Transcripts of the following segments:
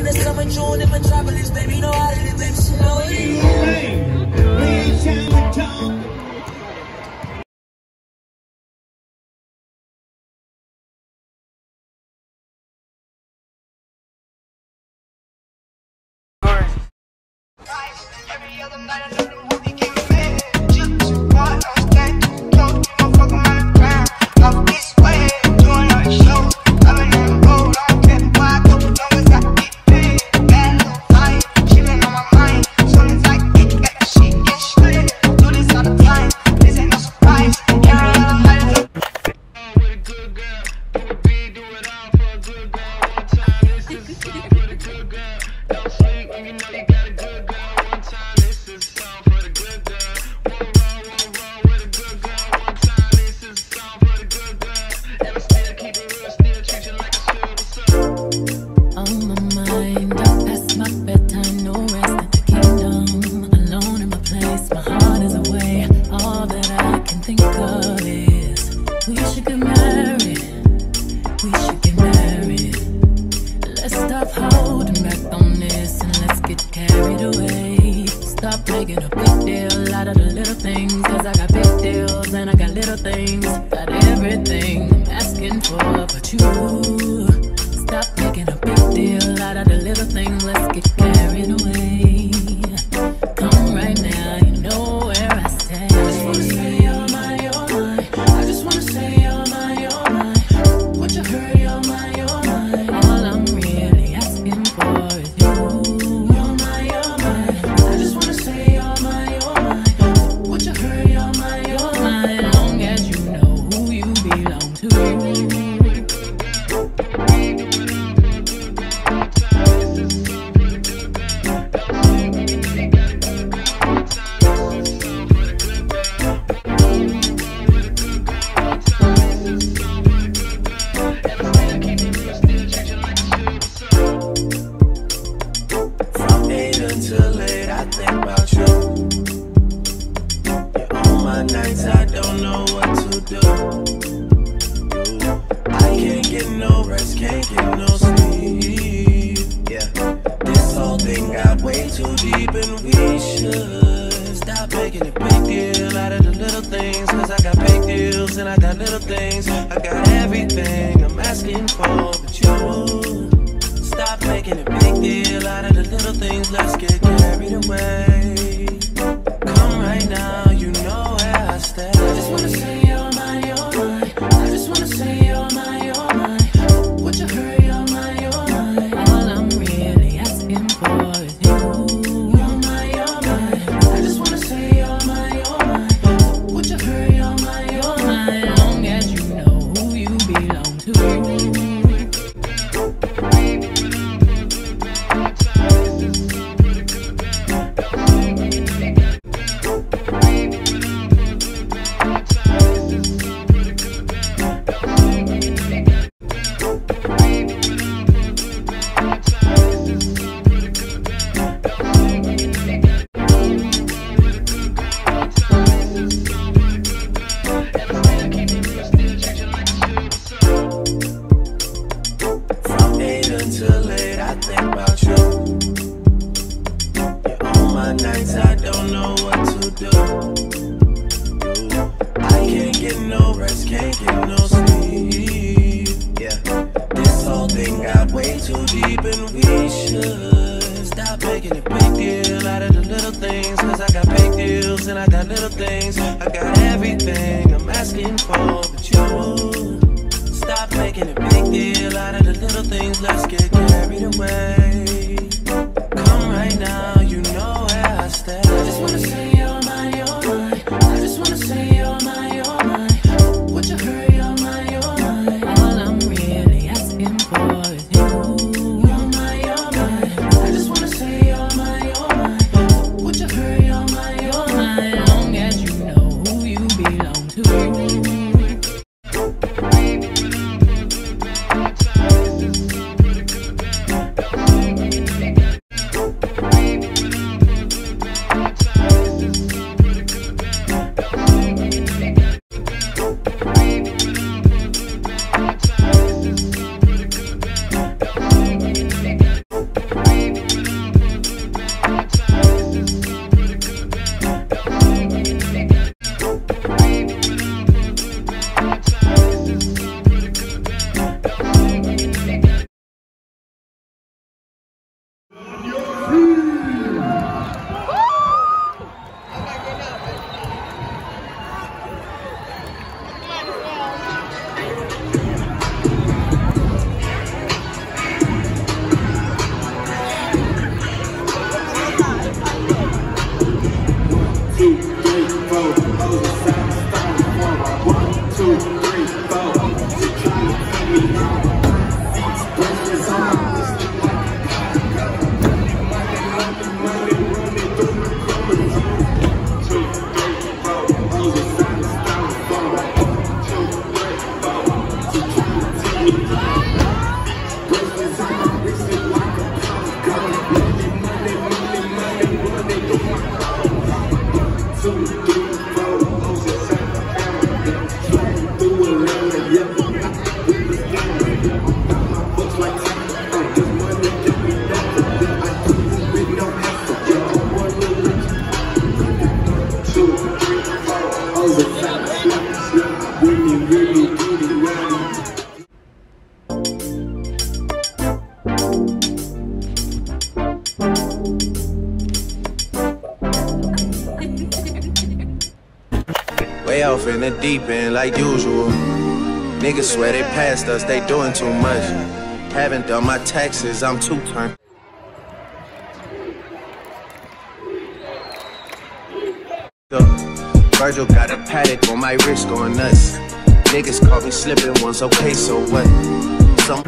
in the summer, June, in metropolis, baby, know how to live that shit. A little thing, let's get carried away. Way off in the deep end, like usual. Niggas swear they passed us, they doing too much. Haven't done my taxes, I'm too turned. Virgil got a paddock on my wrist going nuts. Niggas caught me slipping once, okay, so what? Some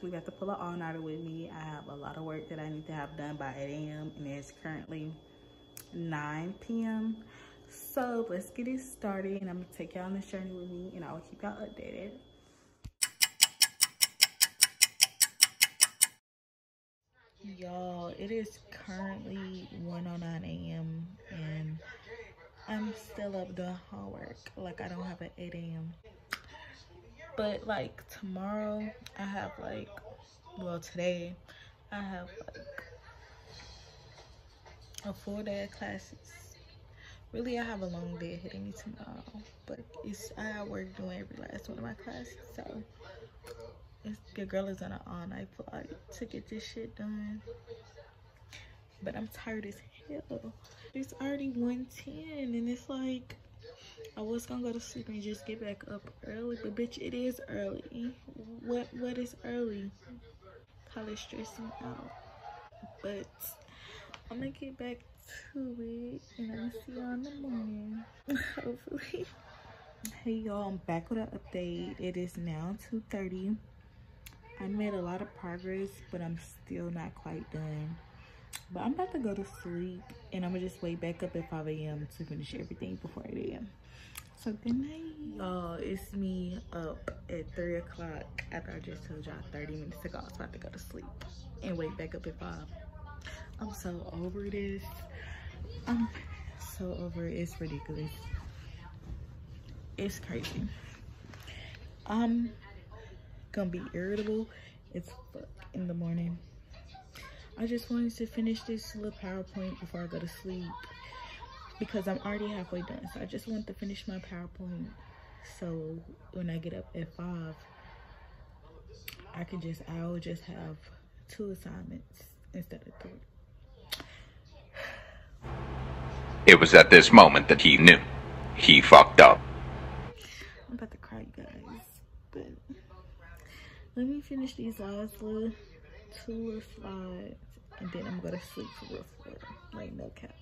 basically got to pull an all-nighter with me. I have a lot of work that I need to have done by 8 a.m. and it's currently 9 p.m. So let's get it started and I'm gonna take y'all on this journey with me and I will keep y'all updated. Y'all, it is currently 1.09 a.m. and I'm still up doing homework. Like I don't have an 8 a.m. But like tomorrow, I have like, well today, I have like a full day of classes. Really, I have a long day of me tomorrow. But it's I work doing every last one of my classes, so your girl is on an all-night flight to get this shit done. But I'm tired as hell. It's already 110 and it's like I was gonna go to sleep and just get back up early, but bitch, it is early. What what is early? Probably stressing out. But I'm gonna get back to it and I'll see y'all in the morning. Hopefully. Hey y'all, I'm back with an update. It is now 2.30. I made a lot of progress, but I'm still not quite done. But I'm about to go to sleep and I'm gonna just wake back up at 5 a.m. to finish everything before 8 a.m. So good night. Y'all, it's me up at 3 o'clock after I just told y'all 30 minutes ago I was about to go to sleep and wake back up at 5. I'm so over this. I'm so over it. It's ridiculous. It's crazy. I'm gonna be irritable It's fuck in the morning. I just wanted to finish this little PowerPoint before I go to sleep because I'm already halfway done. So I just want to finish my PowerPoint so when I get up at five, I can just, I will just have two assignments instead of three. It was at this moment that he knew. He fucked up. I'm about to cry, you guys. But let me finish these last little two little slides and then I'm gonna sleep for real, for real. Like no cap.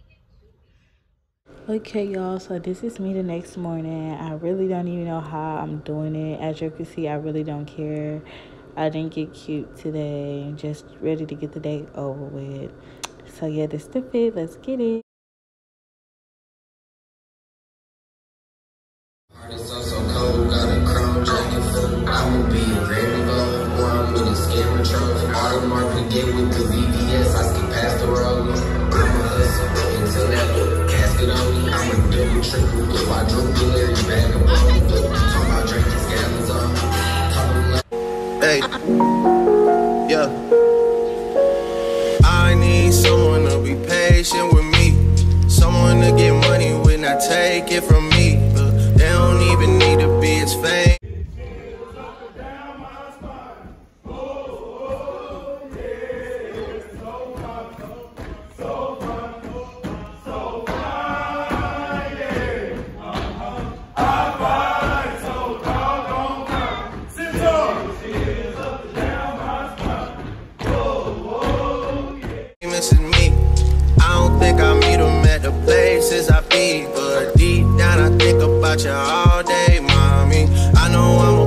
Okay, y'all, so this is me the next morning. I really don't even know how I'm doing it. As you can see, I really don't care. I didn't get cute today. Just ready to get the day over with. So yeah, this is the fit. Let's get it. Hey, yeah. about you all day, mommy. I know I'm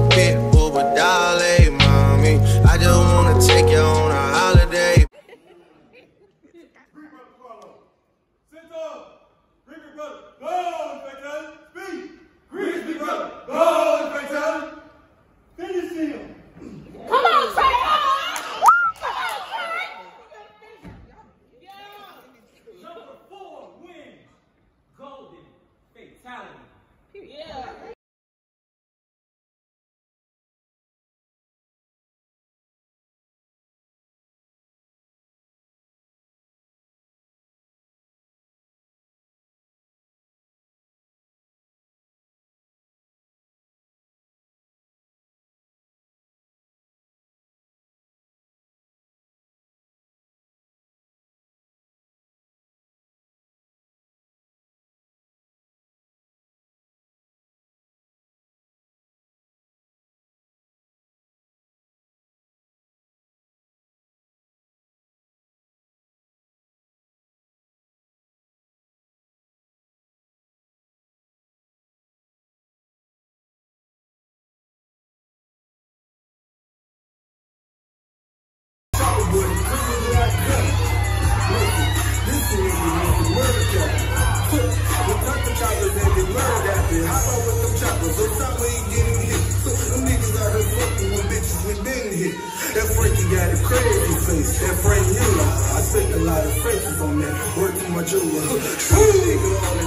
it. Hop out with them choppers. Up top, we ain't getting hit. So them niggas out here fucking with bitches we been hit. That Frankie got a crazy face. That Frank Hill, I, sent a lot of faces on that. Work too much over. True nigga on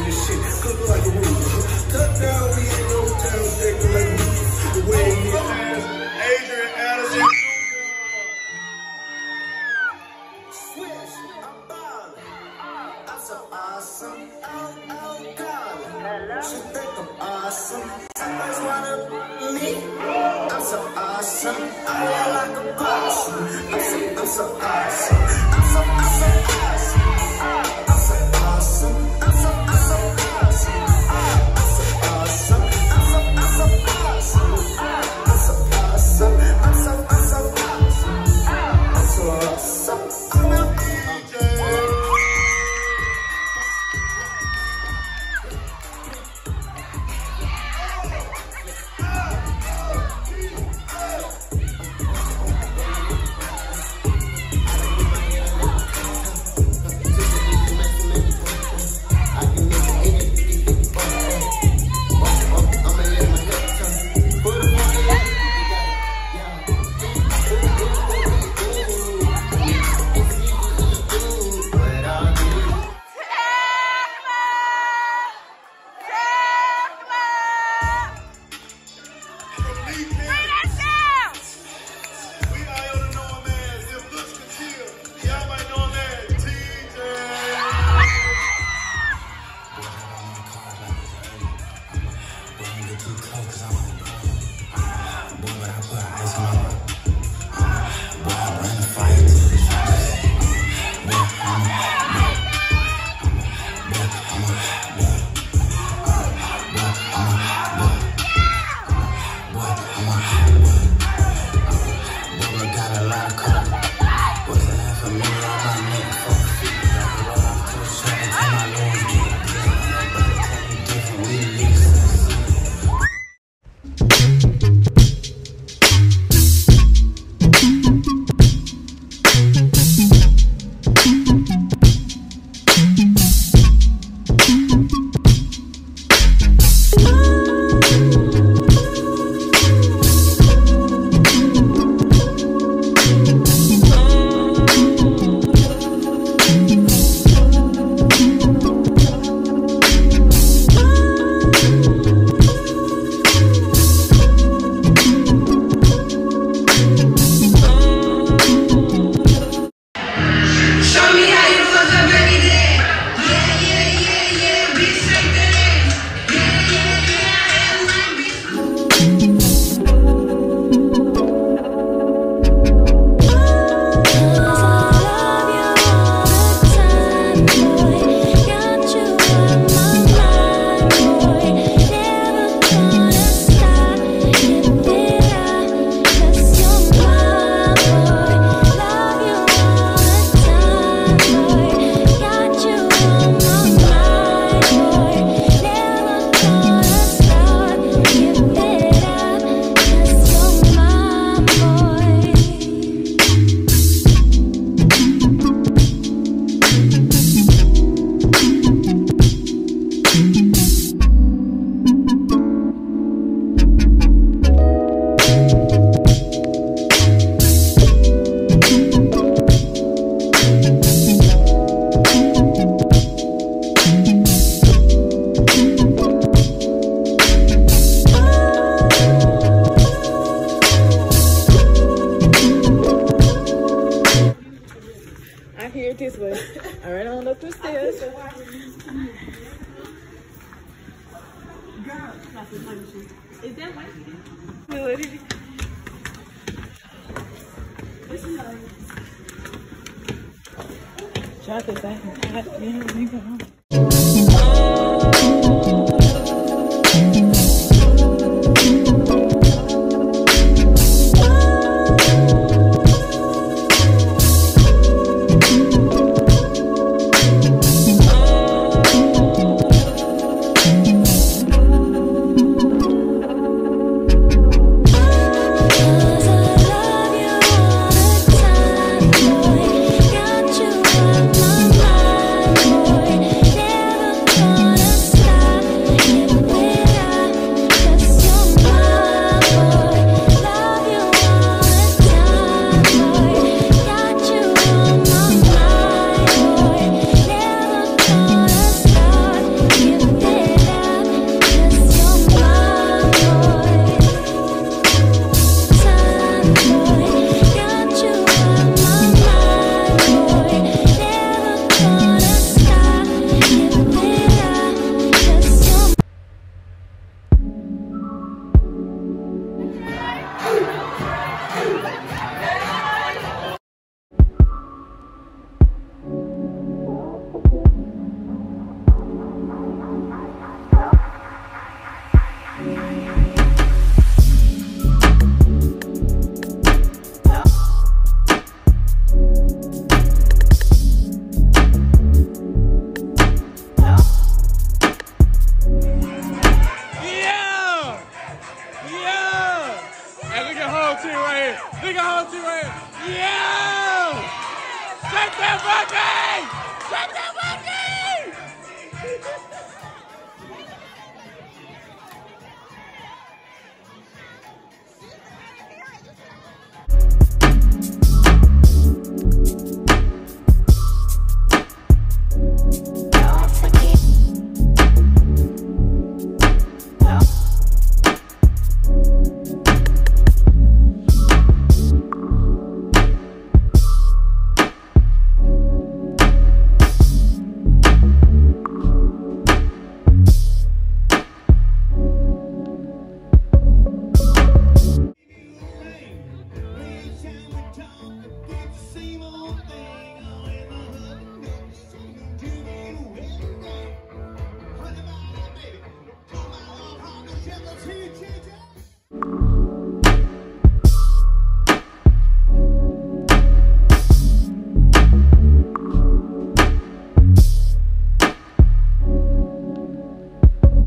I'm not my lord, oh, Chocolate back and hot. You know, leave.